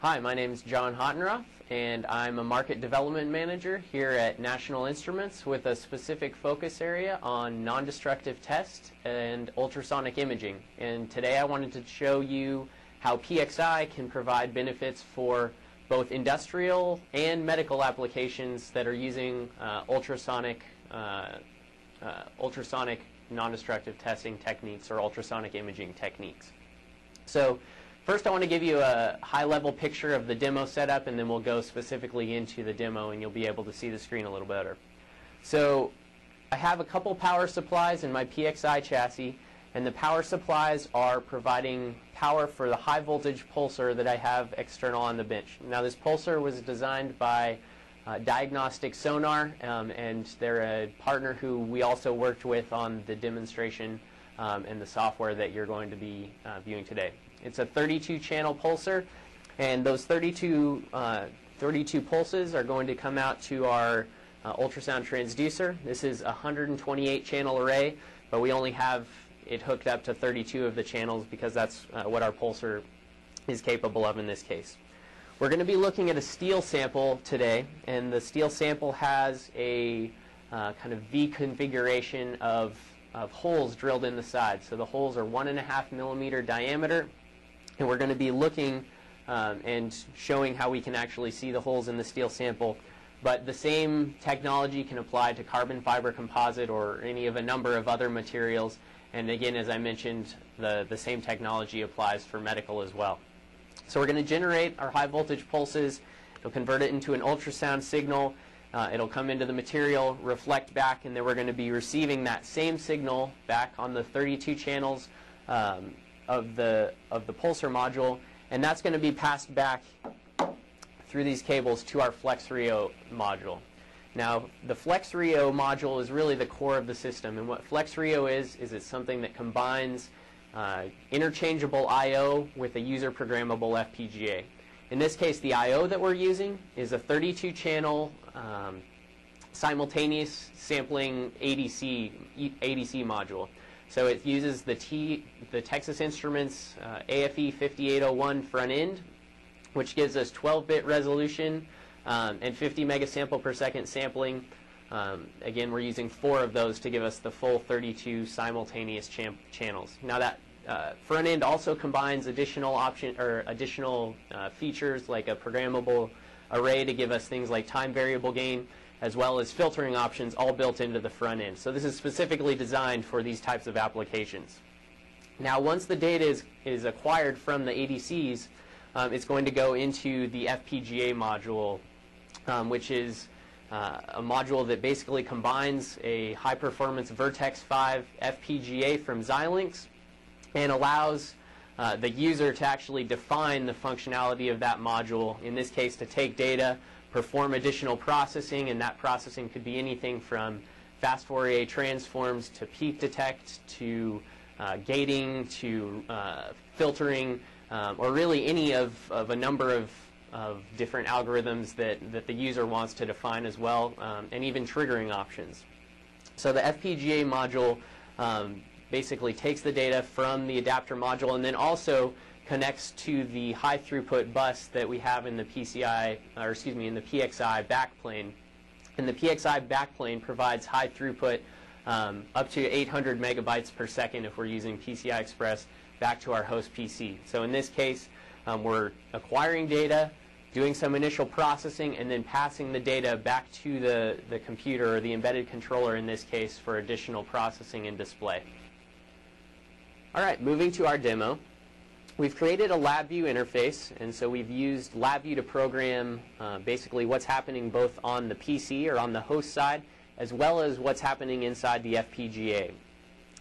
Hi, my name is John Hottenroff, and I'm a market development manager here at National Instruments with a specific focus area on non-destructive test and ultrasonic imaging. And today I wanted to show you how PXI can provide benefits for both industrial and medical applications that are using uh, ultrasonic, uh, uh, ultrasonic non-destructive testing techniques or ultrasonic imaging techniques. So First, I want to give you a high-level picture of the demo setup, and then we'll go specifically into the demo, and you'll be able to see the screen a little better. So I have a couple power supplies in my PXI chassis, and the power supplies are providing power for the high-voltage pulser that I have external on the bench. Now, this pulser was designed by uh, Diagnostic Sonar, um, and they're a partner who we also worked with on the demonstration um, and the software that you're going to be uh, viewing today. It's a 32 channel pulser, and those 32, uh, 32 pulses are going to come out to our uh, ultrasound transducer. This is a 128 channel array, but we only have it hooked up to 32 of the channels because that's uh, what our pulser is capable of in this case. We're going to be looking at a steel sample today, and the steel sample has a uh, kind of V configuration of, of holes drilled in the side. So the holes are one and a half millimeter diameter, and we're going to be looking um, and showing how we can actually see the holes in the steel sample. But the same technology can apply to carbon fiber composite or any of a number of other materials. And again, as I mentioned, the, the same technology applies for medical as well. So we're going to generate our high voltage pulses. It'll convert it into an ultrasound signal. Uh, it'll come into the material, reflect back, and then we're going to be receiving that same signal back on the 32 channels um, of the, of the pulser module, and that's going to be passed back through these cables to our FlexRIO module. Now, the FlexRIO module is really the core of the system, and what FlexRIO is, is it's something that combines uh, interchangeable I.O. with a user programmable FPGA. In this case, the I.O. that we're using is a 32-channel um, simultaneous sampling ADC, ADC module. So it uses the, T, the Texas Instruments uh, AFE 5801 front end, which gives us 12-bit resolution um, and 50 megasample per second sampling. Um, again, we're using four of those to give us the full 32 simultaneous channels. Now that uh, front end also combines additional option or additional uh, features like a programmable array to give us things like time variable gain as well as filtering options all built into the front end. So this is specifically designed for these types of applications. Now once the data is, is acquired from the ADCs, um, it's going to go into the FPGA module, um, which is uh, a module that basically combines a high-performance Virtex 5 FPGA from Xilinx and allows uh, the user to actually define the functionality of that module, in this case to take data perform additional processing, and that processing could be anything from fast Fourier transforms to peak detect to uh, gating to uh, filtering, um, or really any of, of a number of, of different algorithms that, that the user wants to define as well, um, and even triggering options. So the FPGA module um, basically takes the data from the adapter module and then also connects to the high throughput bus that we have in the PCI, or excuse me, in the PXI backplane. And the PXI backplane provides high throughput um, up to 800 megabytes per second if we're using PCI Express back to our host PC. So in this case, um, we're acquiring data, doing some initial processing, and then passing the data back to the, the computer or the embedded controller in this case for additional processing and display. All right, moving to our demo. We've created a LabVIEW interface, and so we've used LabVIEW to program uh, basically what's happening both on the PC or on the host side, as well as what's happening inside the FPGA.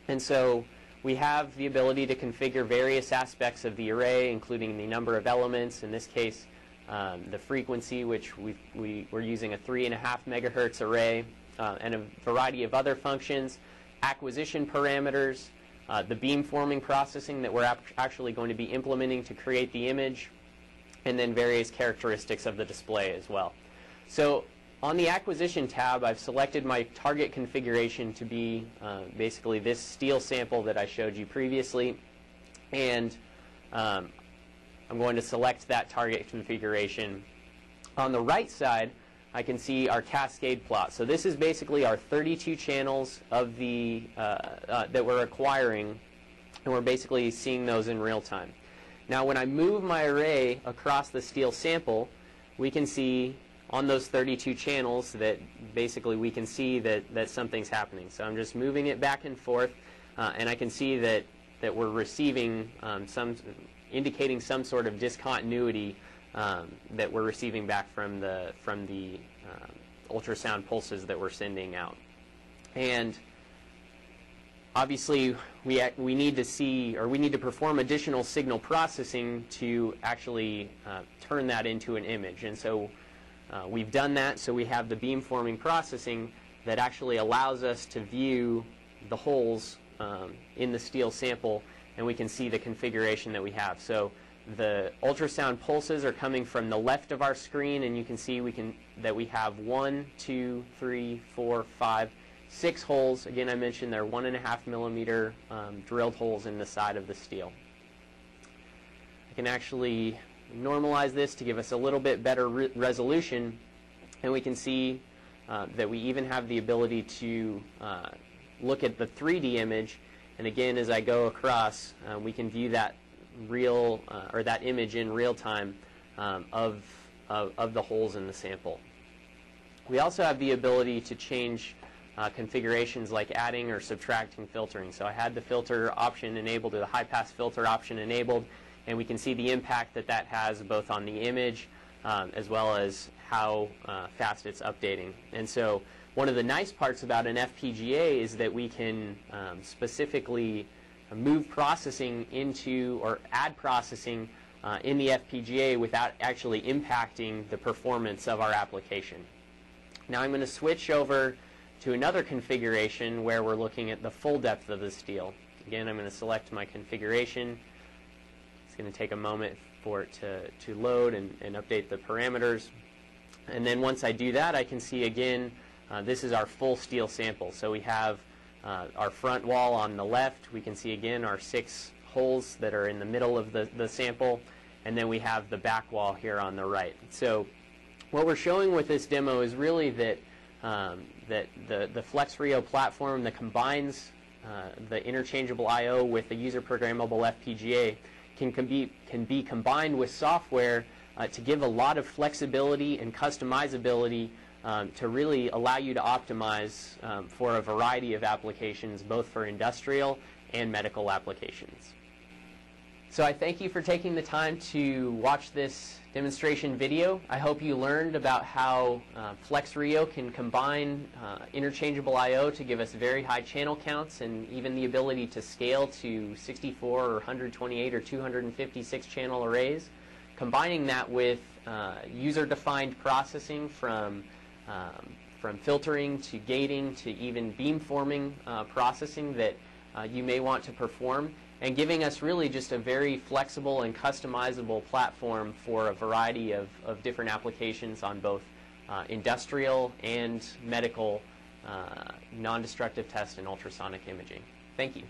And so we have the ability to configure various aspects of the array, including the number of elements, in this case, um, the frequency, which we we, are using a 3.5 megahertz array, uh, and a variety of other functions, acquisition parameters, uh, the beamforming processing that we're actually going to be implementing to create the image, and then various characteristics of the display as well. So on the acquisition tab, I've selected my target configuration to be uh, basically this steel sample that I showed you previously. And um, I'm going to select that target configuration. On the right side, I can see our cascade plot. So this is basically our 32 channels of the uh, uh, that we're acquiring, and we're basically seeing those in real time. Now, when I move my array across the steel sample, we can see on those 32 channels that basically we can see that, that something's happening. So I'm just moving it back and forth, uh, and I can see that, that we're receiving um, some, indicating some sort of discontinuity um, that we're receiving back from the, from the um, ultrasound pulses that we're sending out. And obviously, we, we need to see, or we need to perform additional signal processing to actually uh, turn that into an image. And so uh, we've done that, so we have the beamforming processing that actually allows us to view the holes um, in the steel sample, and we can see the configuration that we have. So the ultrasound pulses are coming from the left of our screen, and you can see we can that we have one, two, three, four, five, six holes. Again, I mentioned they're one and a half millimeter um, drilled holes in the side of the steel. I can actually normalize this to give us a little bit better re resolution, and we can see uh, that we even have the ability to uh, look at the 3D image. And again, as I go across, uh, we can view that real uh, or that image in real time um, of, of, of, the holes in the sample. We also have the ability to change uh, configurations like adding or subtracting filtering. So I had the filter option enabled or the high pass filter option enabled and we can see the impact that that has both on the image um, as well as how uh, fast it's updating. And so one of the nice parts about an FPGA is that we can um, specifically move processing into or add processing uh, in the FPGA without actually impacting the performance of our application. Now I'm going to switch over to another configuration where we're looking at the full depth of the steel. Again, I'm going to select my configuration. It's going to take a moment for it to, to load and, and update the parameters. And then once I do that, I can see again, uh, this is our full steel sample. So we have uh, our front wall on the left, we can see again our six holes that are in the middle of the, the sample, and then we have the back wall here on the right. So what we're showing with this demo is really that, um, that the, the FlexRIO platform that combines uh, the interchangeable I.O. with the user programmable FPGA can, can, be, can be combined with software uh, to give a lot of flexibility and customizability um, to really allow you to optimize um, for a variety of applications, both for industrial and medical applications. So I thank you for taking the time to watch this demonstration video. I hope you learned about how uh, FlexRIO can combine uh, interchangeable I.O. to give us very high channel counts and even the ability to scale to 64 or 128 or 256 channel arrays. Combining that with uh, user-defined processing from um, from filtering to gating to even beamforming uh, processing that uh, you may want to perform and giving us really just a very flexible and customizable platform for a variety of, of different applications on both uh, industrial and medical uh, non-destructive test and ultrasonic imaging. Thank you.